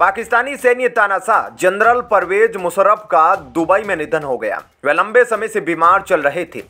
पाकिस्तानी सैन्य तानाशाह जनरल परवेज मुशर्रफ का दुबई में निधन हो गया। वे लंबे समय से बीमार चल रहे थे।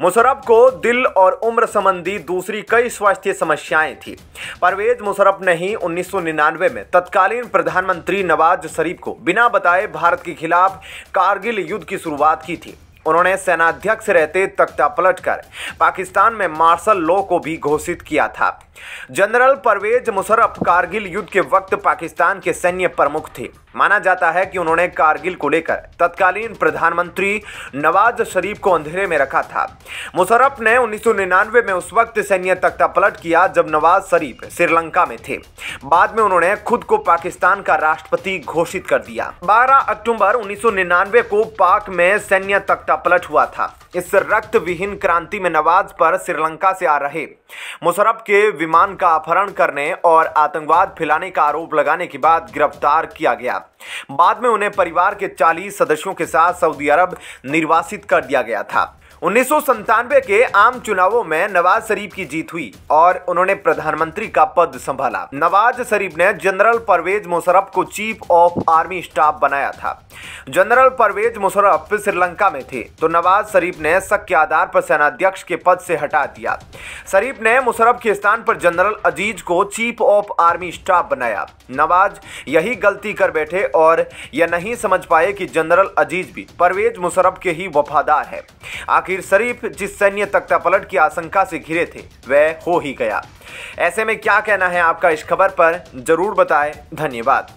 मुशर्रफ को दिल और उम्र संबंधी दूसरी कई स्वास्थ्य समस्याएँ थी। परवेज मुशर्रफ ने ही 1999 में तत्कालीन प्रधानमंत्री नवाज़ शरीफ को बिना बताए भारत के खिलाफ कारगिल युद्ध की शुरुआत की थी। उन्होंने सेनाध्यक्ष रहते तख्ता पलटकर पाकिस्तान में मार्शल लॉ को भी घोषित किया था। जनरल परवेज मुशर्रफ कारगिल युद्ध के वक्त पाकिस्तान के सैन्य प्रमुख थे। माना जाता है कि उन्होंने कारगिल को लेकर तत्कालीन प्रधानमंत्री नवाज़ शरीफ को अंधेरे में रखा था। मुशर्रफ ने 1999 में उस वक्त सैन्य तख्ता पलट किया जब नवाज़ शरीफ श्रीलंका में थे। बाद में उन्होंने खुद को पाकिस्तान का राष्ट्रपति घोषित कर दिया। 12 अक्टूबर 1999 को पाक में सैन्य तख्ता पलट हुआ था। इस रक्त विहीन क्रांति में नवाज़ पर श्रीलंका से आ रहे। मुशरफ के विमान का अपहरण करने और आतंकवाद फैलाने का आरोप लगाने के बाद गिरफ़्तार किया गया। बाद में उन्हें परिवार के 40 सदस्यों के साथ सऊदी अरब निर्वासित कर दिया गया था। उन्नीस के आम चुनावों में नवाज़ शरीफ की जीत हुई और उन्होंने प्रधानमंत्री का पद संभाला। नवाज़ शरीफ ने जनरल परवेज मुशरफ को चीफ ऑफ़ आर्मी स्टाफ बनाया था। जनरल परवेज मुशरफ श्रीलंका में थे तो नवाज़ शरीफ ने शक के आधार पर सेनाध्यक्ष के पद से हटा दिया। शरीफ ने मुशरफ के स्थान पर जनरल अज़ीज़ को चीफ ऑफ़ आर्मी स्टाफ बनाया। नवाज़ यही गलती कर बैठे और यह नहीं समझ पाए कि जनरल अज़ीज़ भी परवेज मुशरफ के ही वफादार है। आखिर शरीफ जिस सैन्य तख्ता पलट की आशंका से घिरे थे, वह हो ही गया। ऐसे में क्या कहना है आपका इस खबर पर? ज़रूर बताएँ। धन्यवाद।